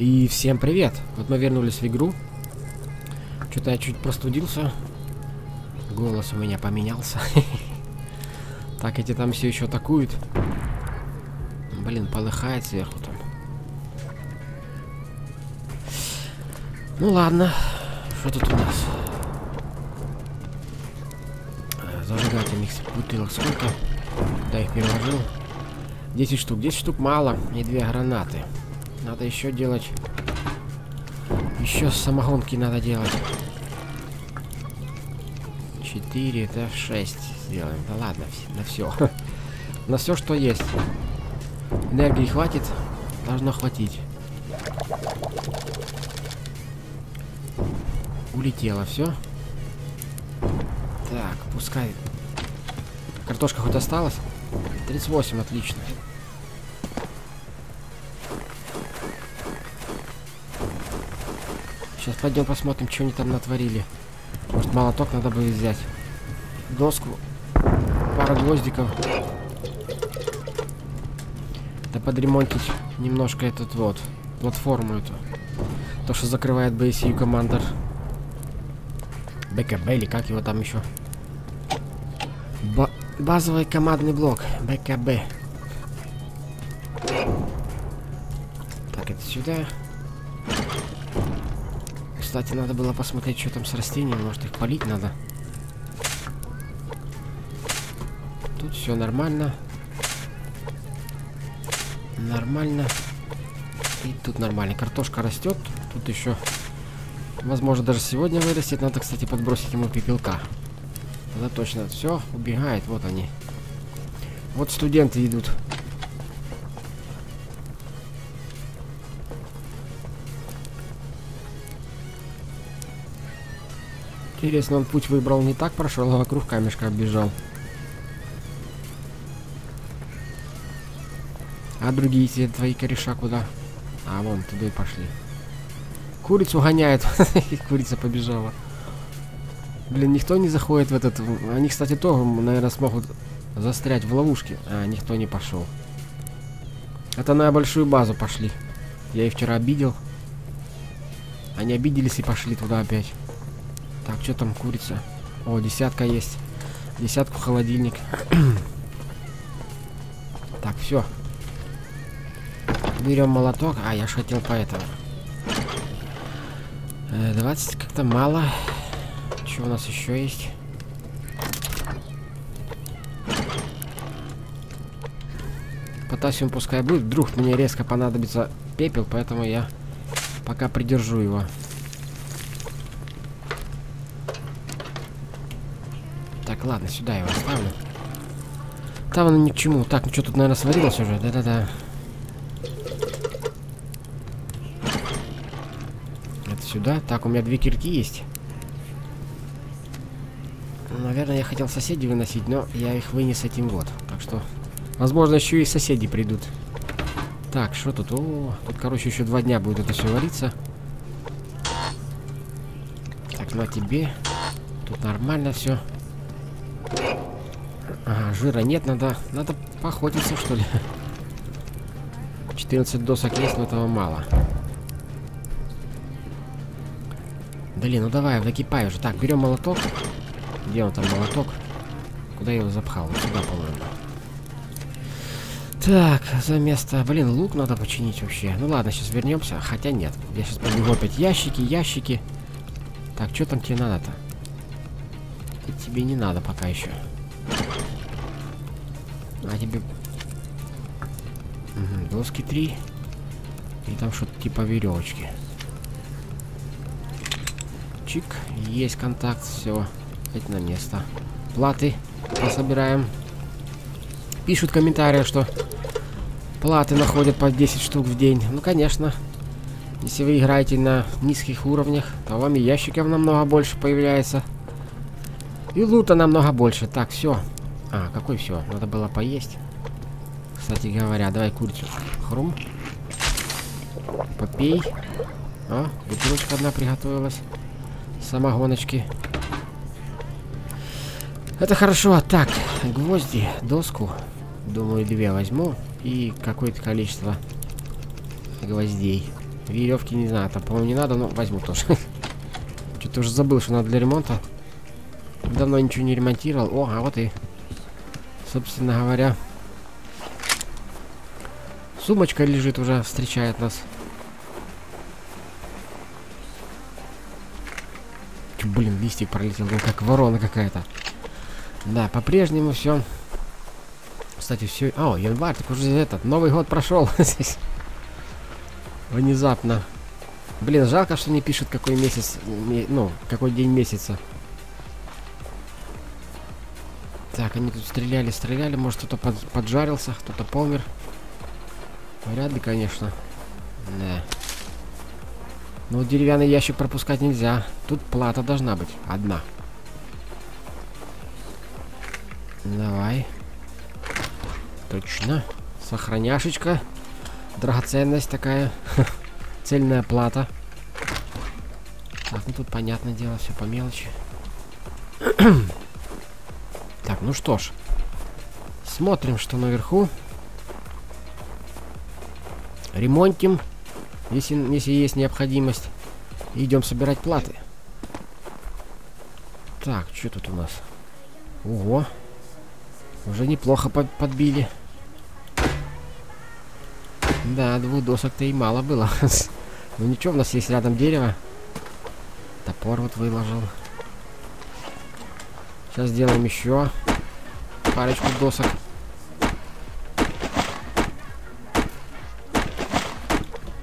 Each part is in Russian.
И всем привет! Вот мы вернулись в игру. Что-то я чуть простудился. Голос у меня поменялся. Так, эти там все еще атакуют. Блин, полыхает сверху там. Ну ладно. Что тут у нас? Зажигательных бутылок сколько? Да, их переложил. 10 штук. 10 штук мало. И две гранаты. Надо еще делать. Еще самогонки надо делать. 4, это 6 сделаем. Да ладно, на все. на все, что есть. Энергии хватит. Должно хватить. Улетело все. Так, пускай. Картошка хоть осталась? 38, отлично. Пойдем посмотрим, что они там натворили. Может, молоток надо бы взять. Доску. Пара гвоздиков. Да подремонтить немножко этот вот. Платформу эту. То, что закрывает BSU командор. БКБ или как его там еще? Ба базовый командный блок. БКБ. Так, это сюда. Кстати, надо было посмотреть, что там с растениями. Может, их полить надо. Тут все нормально. Нормально. И тут нормально. Картошка растет. Тут еще, возможно, даже сегодня вырастет. Надо, кстати, подбросить ему пепелка. Тогда точно все убегает. Вот они. Вот студенты идут. Интересно, он путь выбрал не так, прошел, а вокруг камешка оббежал. А другие те твои кореша куда? А, вон, туда и пошли. Курицу гоняют. Курица побежала. Блин, никто не заходит в этот... Они, кстати, тоже, наверное, смогут застрять в ловушке. А, никто не пошел. Это на большую базу пошли. Я их вчера обидел. Они обиделись и пошли туда опять. Так, что там курица? О, десятка есть. Десятку холодильник. так, все. Берем молоток. А, я ж хотел по этому. Э, 20 как-то мало. Что у нас еще есть? Потасиум пускай будет. Вдруг мне резко понадобится пепел, поэтому я пока придержу его. Так, ладно, сюда его оставлю. Там оно ни к чему. Так, ну что тут, наверное, сварилось уже? Да-да-да. Это сюда. Так, у меня две кирки есть. Наверное, я хотел соседей выносить, но я их вынес этим вот. Так что, возможно, еще и соседи придут. Так, что тут? О, тут, короче, еще два дня будет это все вариться. Так, на тебе. Тут нормально все. Жира нет, надо, надо поохотиться, что ли. 14 досок есть, но этого мало. Блин, ну давай, накипай уже. Так, берем молоток. Где он там, молоток? Куда я его запхал? Вот сюда, по-моему. Так, за место... Блин, лук надо починить вообще. Ну ладно, сейчас вернемся. Хотя нет. Я сейчас побегу опять ящики, ящики. Так, что там тебе надо-то? Тебе не надо пока еще. А тебе... Угу, доски три. И там что-то типа веревочки. Чик. Есть контакт. Все. Это на место. Платы пособираем. Пишут комментарии, что платы находят по 10 штук в день. Ну, конечно. Если вы играете на низких уровнях, то вам и ящиков намного больше появляется. И лута намного больше. Так, все. А, какой все? Надо было поесть. Кстати говоря, давай курицу. Хрум. Попей. О, бутылочка одна приготовилась. Самогоночки. Это хорошо. Так, гвозди, доску. Думаю, две возьму. И какое-то количество гвоздей. Веревки, не знаю, там, по-моему, не надо, но возьму тоже. Что-то уже забыл, что надо для ремонта. Давно ничего не ремонтировал. О, а вот и, собственно говоря, сумочка лежит уже, встречает нас. Блин, листик пролетел, ну как ворона какая-то. Да, по-прежнему все. Кстати, все... О, январь, так уже этот, Новый год прошел здесь. Внезапно. Блин, жалко, что не пишет, какой месяц, ну, какой день месяца. Так, они тут стреляли, стреляли. Может, кто-то под, поджарился, кто-то помер. Вряд конечно. Да. Но деревянный ящик пропускать нельзя. Тут плата должна быть. Одна. Давай. Точно. Сохраняшечка. Драгоценность такая. Цельная плата. Так, ну тут понятное дело, все по мелочи. так, ну что ж. Смотрим, что наверху. Ремонтим, если, если есть необходимость. идем собирать платы. Так, что тут у нас? Ого. Уже неплохо под подбили. Да, двух досок-то и мало было. ну ничего, у нас есть рядом дерево. Топор вот выложил. Сейчас сделаем еще парочку досок.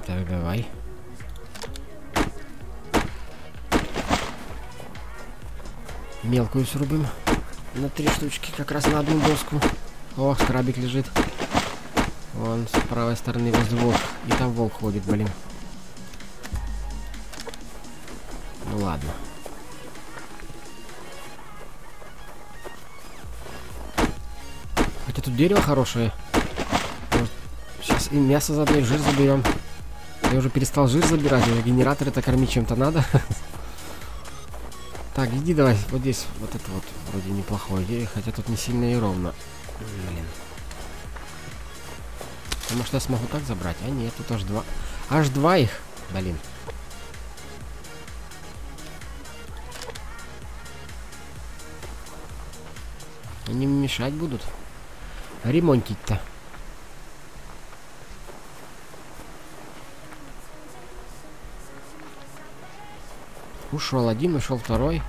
Так, давай. Мелкую срубим. На три штучки, как раз на одну доску. О, скрабик лежит. Вон с правой стороны возле волк. И там волк ходит, блин. Ну ладно. Дерево хорошее. Сейчас и мясо и жир заберем. Я уже перестал жир забирать, а генератор это кормить чем-то надо. Так, иди давай, вот здесь, вот это вот вроде неплохое, хотя тут не сильно и ровно. Блин. А может я смогу так забрать? А нет, тут аж два. Аж два их. Блин. Они мешать будут. Ремонтить-то. Ушел один, ушел второй.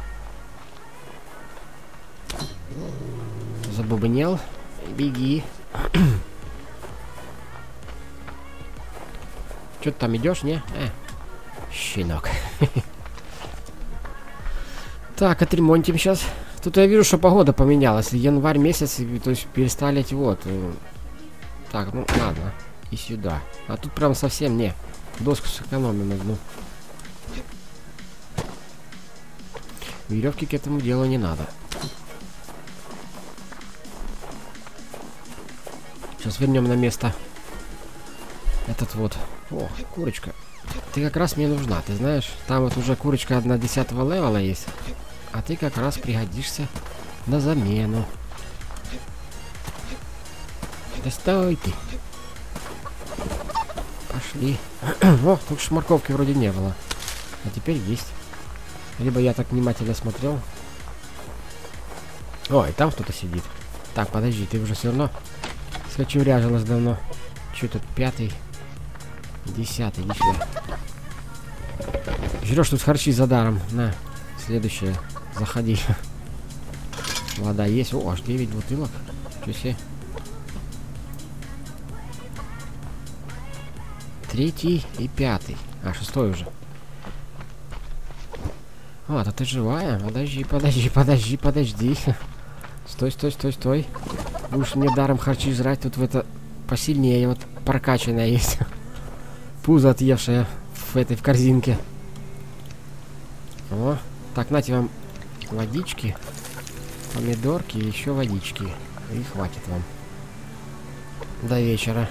Забубнел. Беги. Что ты там идешь, не? Э, щенок. Так, отремонтим сейчас. Тут я вижу, что погода поменялась. Январь месяц, то есть перестали эти вот. Э, так, ну ладно. И сюда. А тут прям совсем не. Доску сэкономим одну. Веревки к этому делу не надо. Сейчас вернем на место этот вот. О, курочка. Ты как раз мне нужна, ты знаешь? Там вот уже курочка одна десятого левела есть. А ты как раз пригодишься на замену. Да стой ты. Пошли. О, тут шмарковки вроде не было. А теперь есть. Либо я так внимательно смотрел. Ой, там кто-то сидит. Так, подожди, ты уже все равно скочуряжилась давно. Че тут, пятый? Десятый, сюда. Жрешь тут харчи за даром. На, следующее. Заходи. Вода есть. О, аж 9 бутылок. Себе. Третий и пятый. А, шестой уже. А, да ты живая? Подожди, подожди, подожди, подожди. Стой, стой, стой, стой. Будешь мне даром харчи жрать, тут в это посильнее, вот прокачанная есть пузо отъевшее в этой в корзинке. О, так, нате вам водички, помидорки и еще водички. И хватит вам. До вечера.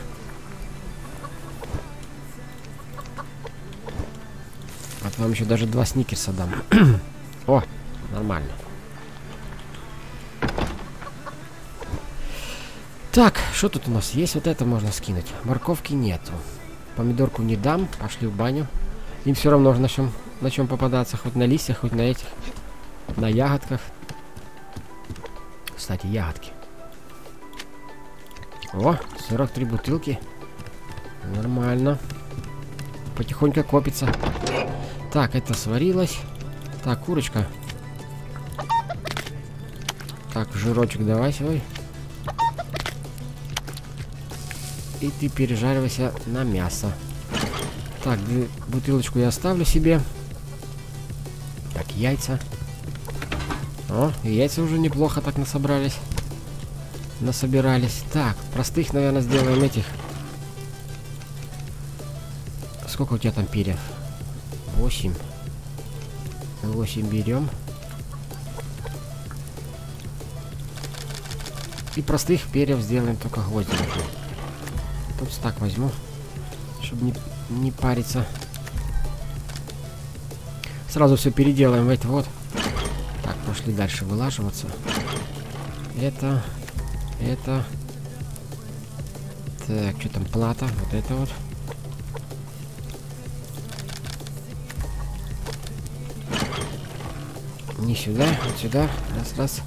А то вам еще даже два сникерса дам. О, нормально. Так, что тут у нас есть? Вот это можно скинуть. Морковки нету. Помидорку не дам. Пошли в баню. Им все равно на чем, на чем попадаться. Хоть на листьях, хоть на этих. На ягодках. Кстати, ягодки. О, 43 бутылки. Нормально. Потихоньку копится. Так, это сварилось. Так, курочка. Так, жирочек давай свой. И ты пережаривайся на мясо. Так, бутылочку я оставлю себе. Так, яйца. О, яйца уже неплохо так насобрались. Насобирались. Так, простых, наверное, сделаем этих. Сколько у тебя там перьев? Восемь. Восемь берем. И простых перьев сделаем только гвоздики. Тут так возьму, чтобы не, не париться. Сразу все переделаем в это вот. Пошли дальше вылаживаться. Это, это. Так, что там, плата, вот это вот. Не сюда, вот сюда. Раз, раз.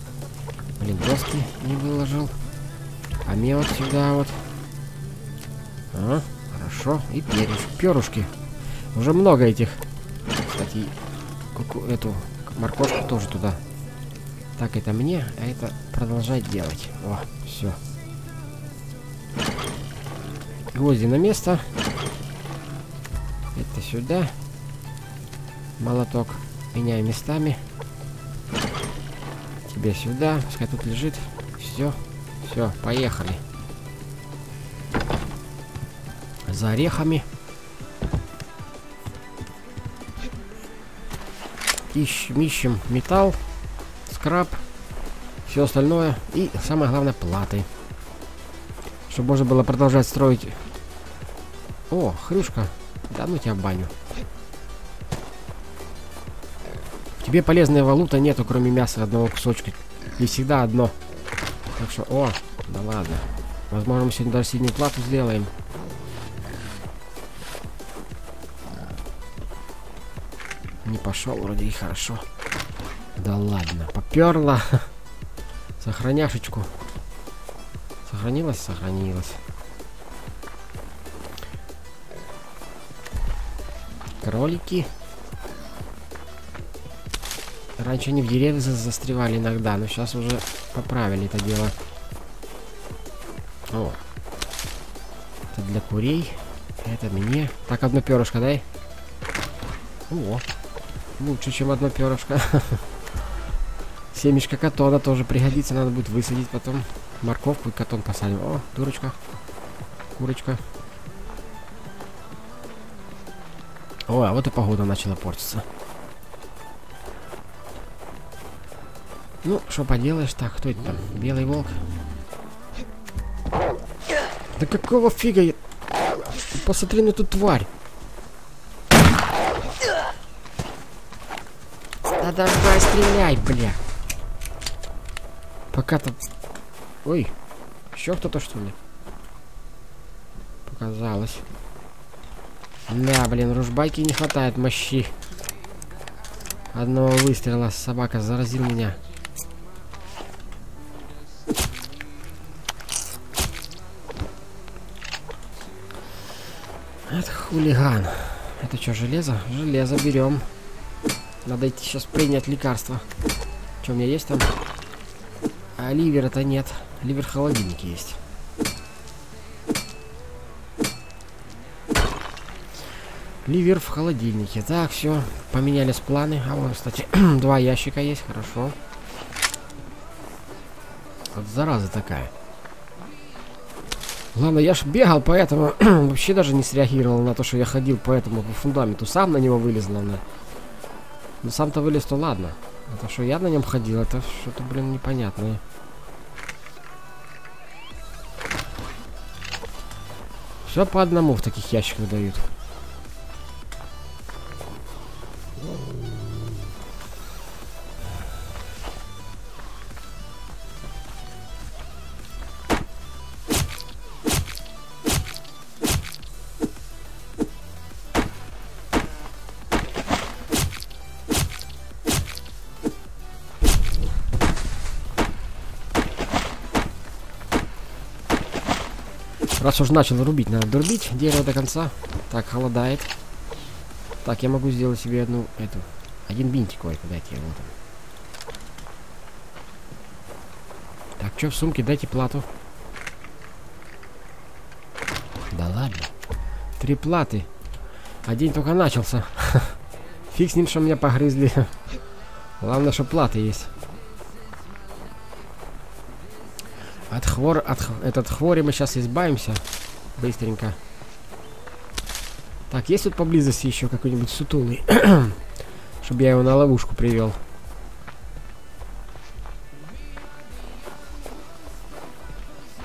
Блин, доски не выложил. А вот сюда вот. А, хорошо. И переш, перушки. Уже много этих. Кстати, эту морковку тоже туда. Так, это мне, а это продолжать делать. О, все. Гвозди на место. Это сюда. Молоток меняем местами. Тебе сюда. Пускай тут лежит. Все. Все, поехали. За орехами. Ищем, ищем металл, скраб, все остальное. И самое главное платы. Чтобы можно было продолжать строить. О, хрюшка. Да ну тебя в баню. Тебе полезной валута нету, кроме мяса одного кусочка. И всегда одно. Так что, о, да ладно. Возможно, мы сегодня даже синюю плату сделаем. Не пошел, вроде и хорошо. Да ладно, поперла. Сохраняшечку. Сохранилась? Сохранилась. Кролики. Раньше они в деревьях застревали иногда, но сейчас уже поправили это дело. О. Это для курей. Это мне. Так, одно перышко дай. О. Лучше, чем одно перышко. Семечко катона тоже пригодится. Надо будет высадить потом. Морковку и катон посадим. О, дурочка. Курочка. О, а вот и погода начала портиться. Ну, что поделаешь так, кто это там? Белый волк? Да какого фига я... Посмотри на эту тварь. Да давай стреляй, бля. Пока там... Ой, еще кто-то что ли? Показалось. Да, блин, ружбайки не хватает мощи. Одного выстрела собака заразил меня. Это хулиган. Это что, железо? Железо берем. Надо идти сейчас принять лекарство. Что у меня есть там? А ливера-то нет. Ливер в холодильнике есть. Ливер в холодильнике. Так, все. Поменялись планы. А вот, кстати, два ящика есть. Хорошо. Вот зараза такая. Главное, я ж бегал, поэтому вообще даже не среагировал на то, что я ходил по этому по фундаменту. Сам на него вылез, главное. Ну сам-то вылез, то ладно. А то, что я на нем ходил, это что-то, блин, непонятное. Все по одному в таких ящиках дают. Раз уж начал рубить, надо дорубить дерево до конца. Так, холодает. Так, я могу сделать себе одну, эту, один бинтик, ой, дайте вот он. Так, что в сумке, дайте плату. Да ладно. Три платы. День только начался. Фиг с ним, что меня погрызли. Главное, что платы есть. От хвор... От этот хвори мы сейчас избавимся. Быстренько. Так, есть тут поблизости еще какой-нибудь сутулый? Чтобы я его на ловушку привел.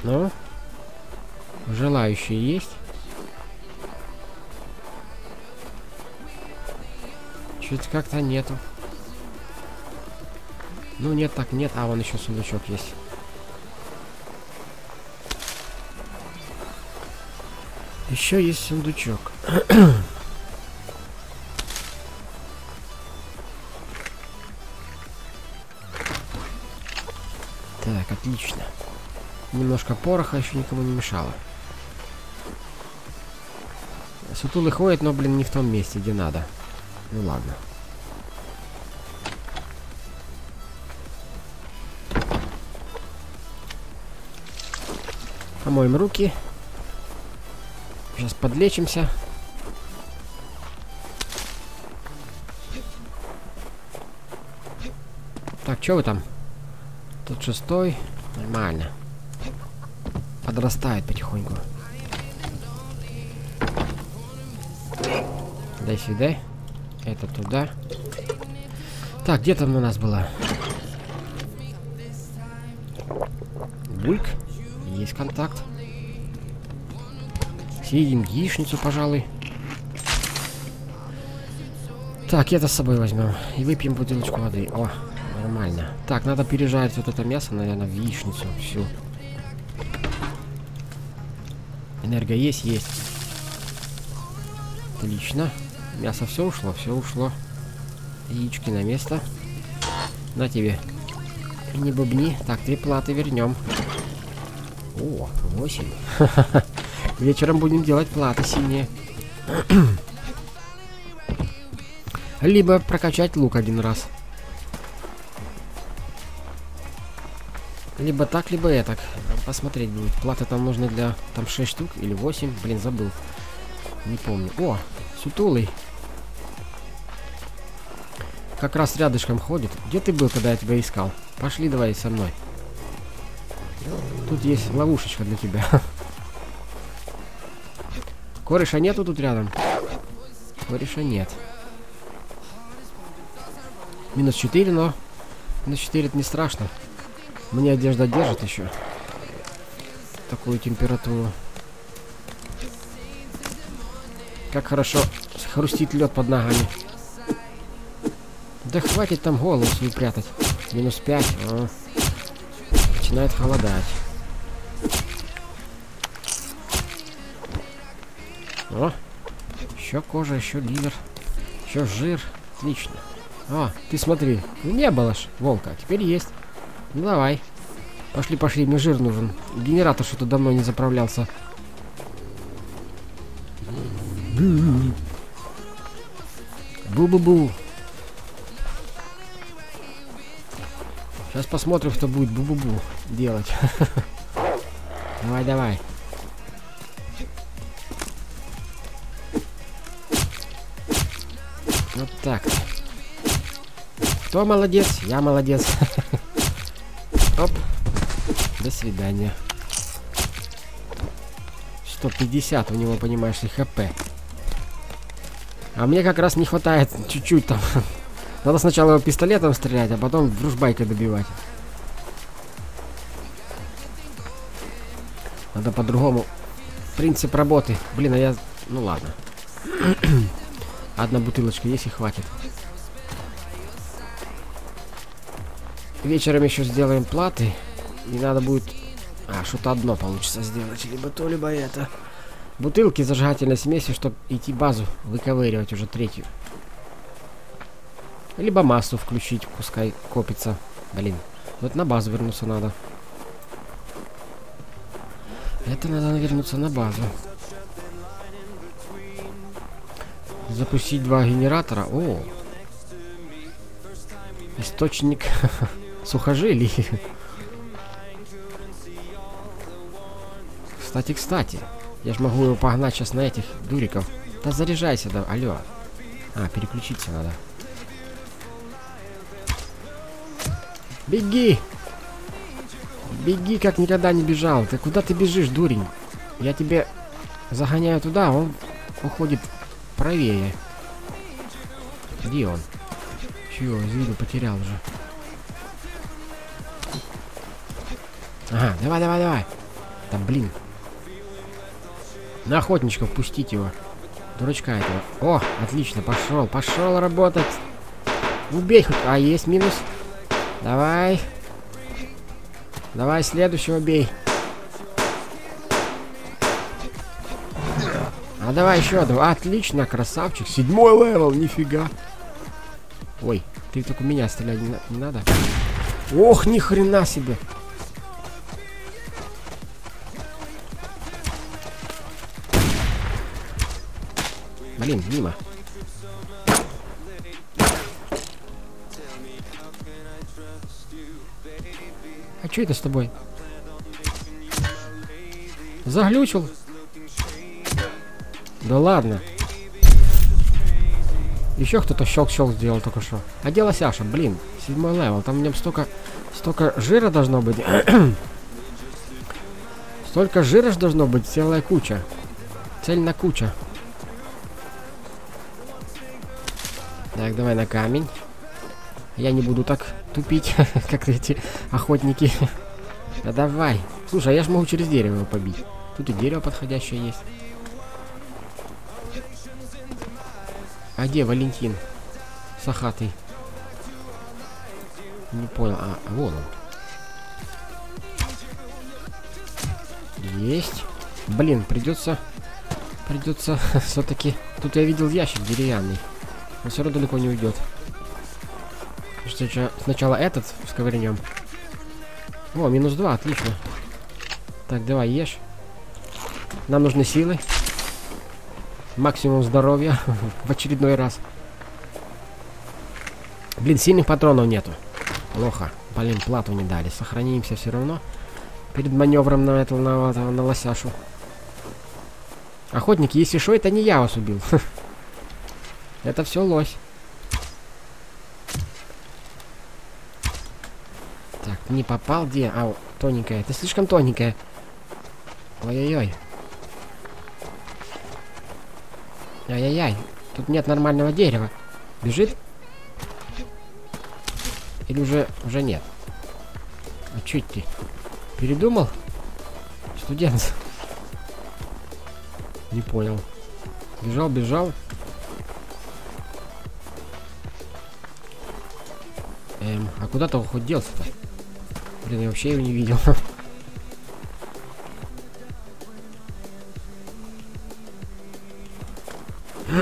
Ну? Желающие есть? Чуть как-то нету. Ну нет, так нет. А, вон еще сундучок есть. Еще есть сундучок. так, отлично. Немножко пороха еще никому не мешало. Сутулы ходит, но, блин, не в том месте, где надо. Ну ладно. Помоем руки. Сейчас подлечимся. Так, что вы там? Тут шестой. Нормально. Подрастает потихоньку. Дай сюда. Это туда. Так, где там у нас была? Бульк. Есть контакт. Съедим яичницу, пожалуй. Так, это с собой возьмем. И выпьем бутылочку воды. О, нормально. Так, надо пережарить вот это мясо, наверное, в яичницу. Всю. Энерго есть? Есть. Отлично. Мясо все ушло, все ушло. Яички на место. На тебе. Не бубни. Так, три платы вернем. О, восемь. Вечером будем делать платы синие. Либо прокачать лук один раз. Либо так, либо это. Посмотреть будет. Платы там нужны для... Там 6 штук или 8. Блин, забыл. Не помню. О, сутулый. Как раз рядышком ходит. Где ты был, когда я тебя искал? Пошли давай со мной. Тут есть ловушечка для тебя. Кореша нету тут рядом? Кореша нет. Минус 4, но... Минус 4 это не страшно. Мне одежда держит еще. Такую температуру. Как хорошо хрустит лед под ногами. Да хватит там голову свою прятать. Минус 5. А. Начинает холодать. О, еще кожа, еще ливер, еще жир. Отлично. О, ты смотри, не было ж волка, а теперь есть. Ну давай. Пошли, пошли, мне жир нужен. Генератор что-то давно не заправлялся. Бу-бу-бу. Сейчас посмотрим, кто будет бу-бу-бу делать. Давай, давай. Так. Кто молодец? Я молодец. Оп. До свидания. 150 у него, понимаешь ли, хп. А мне как раз не хватает чуть-чуть там. Надо сначала его пистолетом стрелять, а потом вружбайкой добивать. Надо по-другому. Принцип работы. Блин, а я... Ну ладно. Одна бутылочка есть и хватит. Вечером еще сделаем платы. И надо будет... А, что-то одно получится сделать. Либо то, либо это. Бутылки зажигательной смеси, чтобы идти базу выковыривать уже третью. Либо массу включить, пускай копится. Блин, вот на базу вернуться надо. Это надо вернуться на базу. Запустить два генератора. О! Источник сухожилий. Кстати, кстати. Я ж могу его погнать сейчас на этих дуриков. Да заряжайся, да. Алло. А, переключиться надо. Беги! Беги, как никогда не бежал. Ты куда ты бежишь, дурень? Я тебе загоняю туда, а он уходит правее. Где он? Чего, из виду потерял уже. Ага, давай, давай, давай. Там, блин. На охотничков пустить его. Дурачка этого. О, отлично, пошел, пошел работать. Убей хоть. А, есть минус. Давай. Давай следующего бей. Давай еще одного. Отлично, красавчик. Седьмой левел, нифига. Ой, ты только меня стрелять не, не надо. Ох, ни хрена себе. Блин, мимо. А что это с тобой? Заглючил? Да ладно. Еще кто-то щелк-щелк сделал только что. А дело Саша, блин, седьмой левел. Там в нем столько, столько жира должно быть. столько жира ж должно быть, целая куча. Цельная куча. Так, давай на камень. Я не буду так тупить, как эти охотники. да давай. Слушай, а я же могу через дерево его побить. Тут и дерево подходящее есть. А где Валентин? Сахатый. Не понял. А, вон он. Есть. Блин, придется... Придется все-таки... Тут я видел ящик деревянный. Он все равно далеко не уйдет. Сначала этот сковырнем. О, минус два, отлично. Так, давай, ешь. Нам нужны силы. Максимум здоровья в очередной раз. Блин, сильных патронов нету. Плохо. Блин, плату не дали. Сохранимся все равно. Перед маневром на этого, на, на, на лосяшу. Охотники, если что, это не я вас убил. это все лось. Так, не попал где? А, тоненькая. Это слишком тоненькая. Ой-ой-ой. Ай-яй-яй. Тут нет нормального дерева. Бежит? Или уже, уже нет? А чё ты? Передумал? Студент. Не понял. Бежал, бежал. Эм, а куда-то он хоть делся-то? Блин, я вообще его не видел.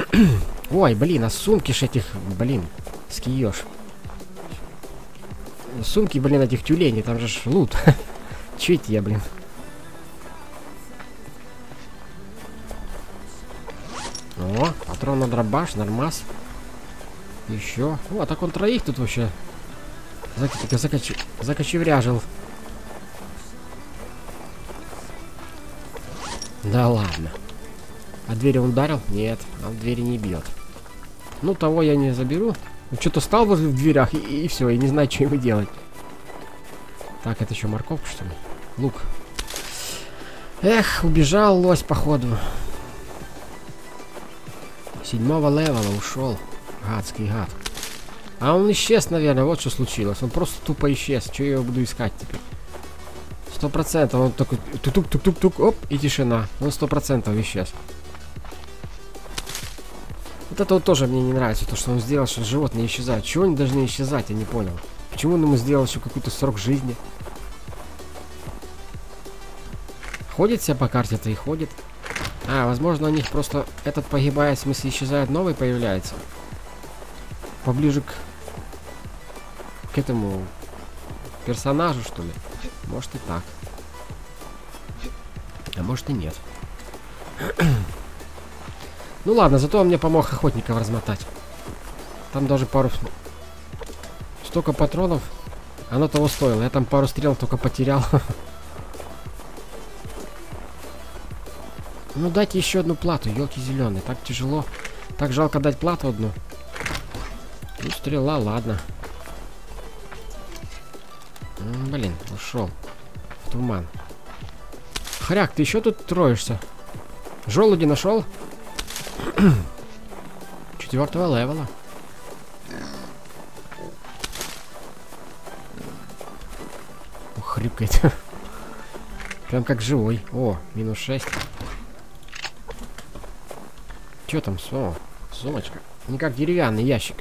Ой, блин, а сумки ж этих, блин, скиешь. Сумки, блин, этих тюленей, там же ж лут. Это я, блин? О, патрон на дробаш, нормас. Еще. О, так он троих тут вообще зак закоч закочевряжил. Да ладно. А двери он ударил? Нет, а в двери не бьет. Ну, того я не заберу. Ну, что-то стал возле в дверях, и, и все, и не знаю, что ему делать. Так, это еще морковка, что ли? Лук. Эх, убежал лось, походу. Седьмого левела ушел. Гадский гад. А он исчез, наверное, вот что случилось. Он просто тупо исчез. Что я его буду искать теперь? Сто процентов. Он такой тук-тук-тук-тук, оп, и тишина. Он сто процентов исчез. Вот это вот тоже мне не нравится, то, что он сделал, что животные исчезают. Чего они должны исчезать, я не понял. Почему он ему сделал еще какой-то срок жизни? Ходит все по карте-то и ходит. А, возможно, у них просто этот погибает, в смысле исчезает, новый появляется. Поближе к... К этому персонажу, что ли? Может и так. А может и нет. ну ладно, зато он мне помог охотников размотать. Там даже пару... Столько патронов. Оно того стоило. Я там пару стрел только потерял. ну дайте еще одну плату, елки зеленые. Так тяжело. Так жалко дать плату одну. Ну, стрела, ладно. Блин, ушел. В туман. Хряк, ты еще тут троишься? Желуди нашел? Четвертого левела. Ух, хрипкает. Прям как живой. О, минус 6. Че там? О, сумочка. Не как деревянный ящик.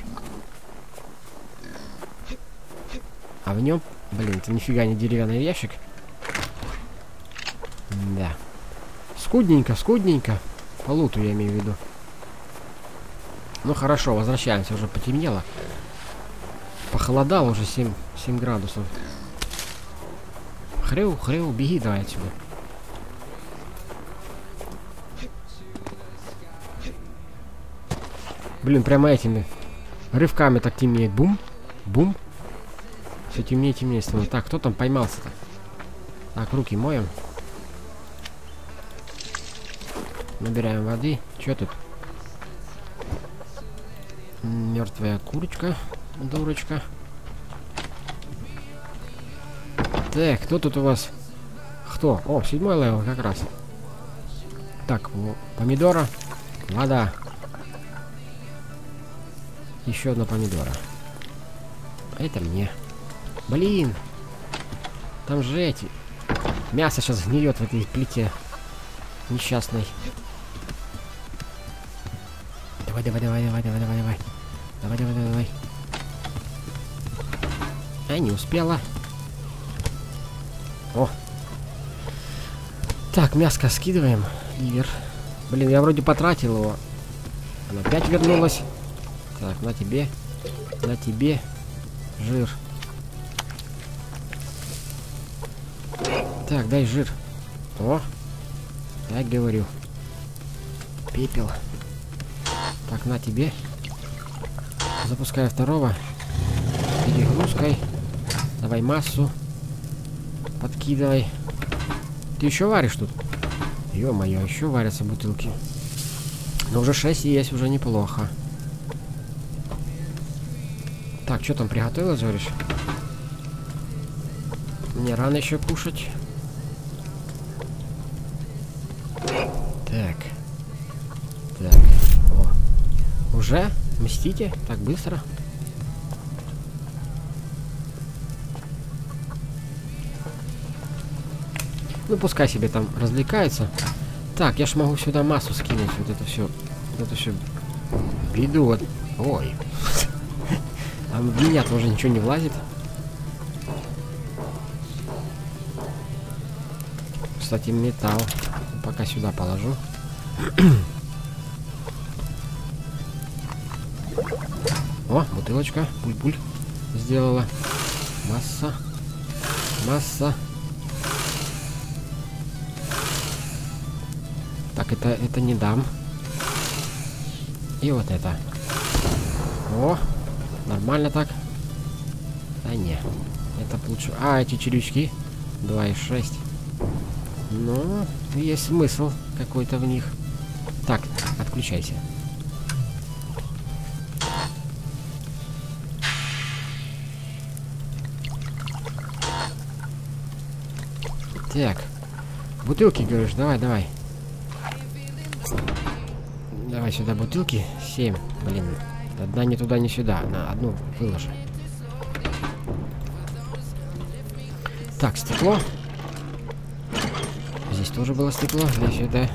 А в нем... Блин, это нифига не деревянный ящик. Да. Скудненько, скудненько. По луту я имею в виду. Ну хорошо, возвращаемся, уже потемнело. Похолодало уже 7, 7 градусов. Хрю, хрю, беги давай отсюда. Блин, прямо этими рывками так темнеет. Бум, бум. Все темнее, темнее становится. Так, кто там поймался-то? Так, руки моем. Набираем воды. Что тут? Мертвая курочка. Дурочка. Так, кто тут у вас? Кто? О, седьмой левел как раз. Так, помидора. Вода. Еще одна помидора. А это мне. Блин! Там же эти... Мясо сейчас гниет в этой плите. Несчастной. Давай, давай, давай, давай, давай, давай, давай. Давай, давай, давай, давай. А, не успела. О. Так, мяско скидываем. Ливер. Блин, я вроде потратил его. Она опять вернулась. Так, на тебе. На тебе. Жир. Так, дай жир. О, я говорю. Пепел. Так, на тебе. Запускаю второго. Перегрузкой. Давай массу. Подкидывай. Ты еще варишь тут? Ё-моё, еще варятся бутылки. Но уже 6 есть, уже неплохо. Так, что там приготовилось, говоришь? Мне рано еще кушать. Так. Так. О. Уже? Мстите? Так быстро? Ну, пускай себе там развлекается. Так, я ж могу сюда массу скинуть. Вот это все. Вот это все. Беду. Вот. Ой. А в меня тоже ничего не влазит. Кстати, металл. Пока сюда положу. О, бутылочка. Пуль-пуль. Сделала. Масса. Масса. Так, это, это не дам. И вот это. О, нормально так. Да не, это лучше. А, эти черючки. 2,6. Ну, есть смысл какой-то в них. Так, отключайся. Так. Бутылки, говоришь, давай, давай. Давай сюда бутылки. Семь. Блин. Одна не туда, не сюда. На одну выложи. Так, стекло. Здесь тоже было стекло. Здесь это.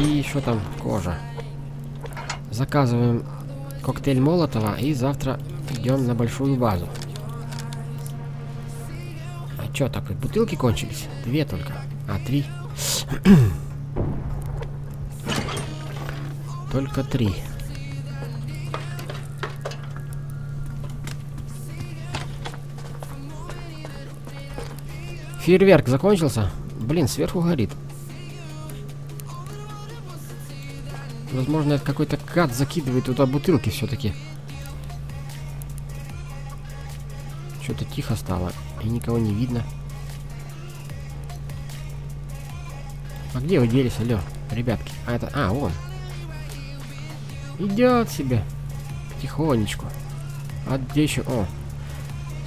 И что там? Кожа. Заказываем коктейль Молотова и завтра идем на большую базу. Чё такое, бутылки кончились? Две только. А, три. только три. Фейерверк закончился? Блин, сверху горит. Возможно, это какой-то кат закидывает туда бутылки все-таки. Что-то тихо стало, и никого не видно. А где вы делись, алло, ребятки? А это... А, вон. Идет себе. Тихонечку. А где еще? О,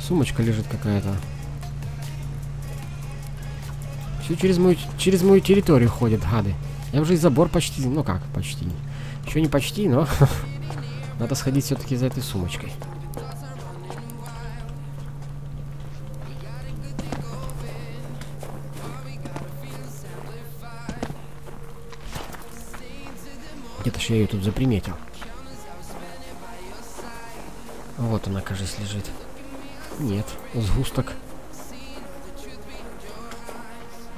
сумочка лежит какая-то. Все через мою, через мою территорию ходят гады. Я уже и забор почти... Ну как, почти. Еще не почти, но... Надо сходить все-таки за этой сумочкой. Ж я ее тут заприметил. Вот она, кажется, лежит. Нет, сгусток.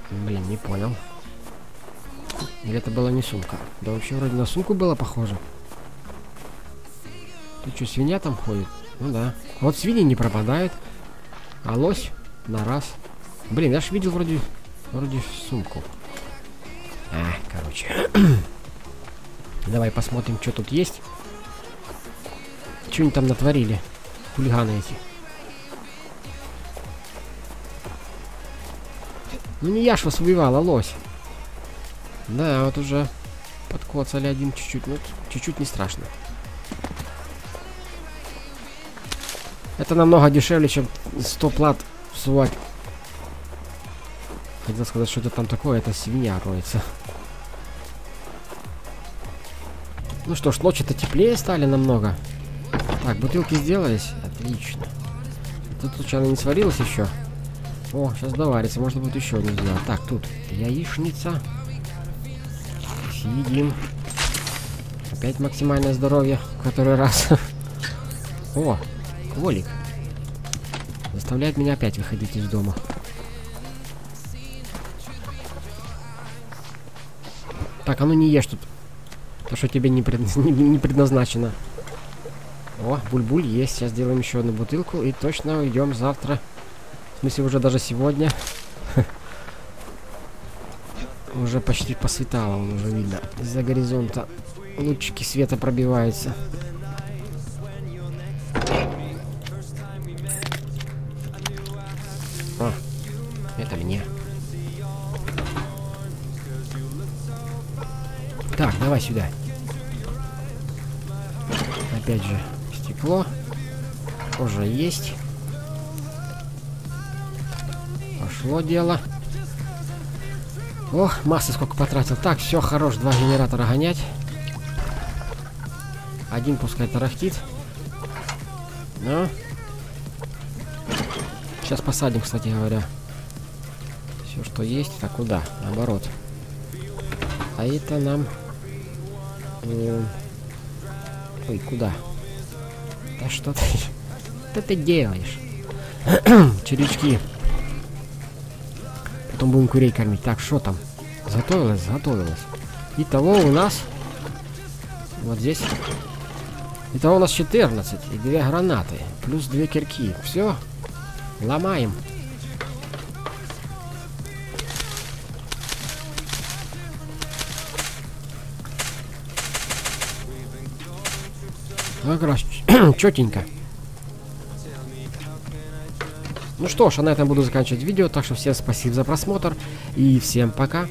Блин, не понял. Или это была не сумка? Да вообще вроде на сумку было похоже. Ты что, свинья там ходит? Ну да. Вот свиньи не пропадают. А лось на раз. Блин, я ж видел вроде, вроде сумку. А, короче. Давай посмотрим, что тут есть. Что они там натворили? Хулиганы эти. Ну не я ж вас убивал, а лось. Да, вот уже подкоцали один чуть-чуть. Ну, чуть-чуть не страшно. Это намного дешевле, чем 100 плат всувать. Хотел сказать, что это там такое, это свинья роется. Ну что ж, ночи-то теплее стали намного. Так, бутылки сделались? Отлично. Тут случайно не сварилось еще? О, сейчас доварится, можно будет еще одну сделать. Так, тут яичница. Съедим. Опять максимальное здоровье, в который раз. О, Волик. Заставляет меня опять выходить из дома. Так, а ну не ешь тут. То, что тебе не, пред... не предназначено. О, буль-буль есть. Сейчас сделаем еще одну бутылку и точно уйдем завтра. В смысле, уже даже сегодня. уже почти посветало, он уже видно. Из-за горизонта лучики света пробиваются. О, это мне. Так, давай сюда. Опять же, стекло. Уже есть. Пошло дело. Ох, массы сколько потратил. Так, все, хорош, два генератора гонять. Один пускай тарахтит. Ну. Сейчас посадим, кстати говоря. Все, что есть. Так, куда? Наоборот. А это нам... Ой, куда? Да что ты... Что ты делаешь? Черечки. Потом будем курей кормить. Так, что там? Готовилось? Готовилось. Итого у нас... Вот здесь... Итого у нас 14 и две гранаты. Плюс две кирки. Все. Ломаем. Как раз четенько. Ну что ж, а на этом буду заканчивать видео. Так что всем спасибо за просмотр. И всем пока.